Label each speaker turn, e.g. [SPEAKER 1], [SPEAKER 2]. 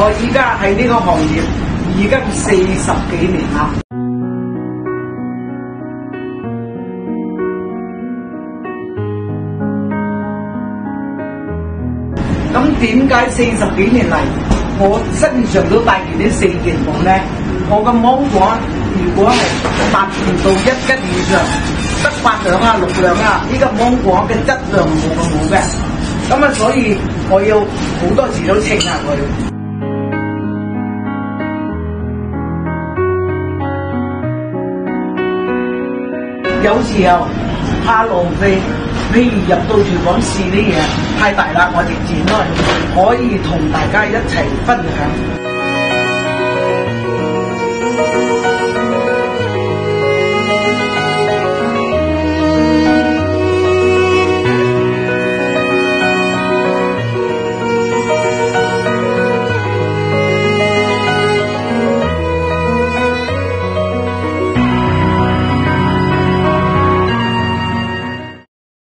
[SPEAKER 1] 我依家喺呢個行業已經四十幾年啦。咁點解四十幾年嚟，我身上都帶住呢四件帽咧？我嘅芒果如果係達唔到一斤以上，得八兩啊六兩啊，呢、這個芒果嘅質量冇咁好嘅。咁啊，所以我要好多時都稱下佢。有時候怕浪費，譬如入到廚房試啲嘢太大啦，我哋剪開，可以同大家一齊分享。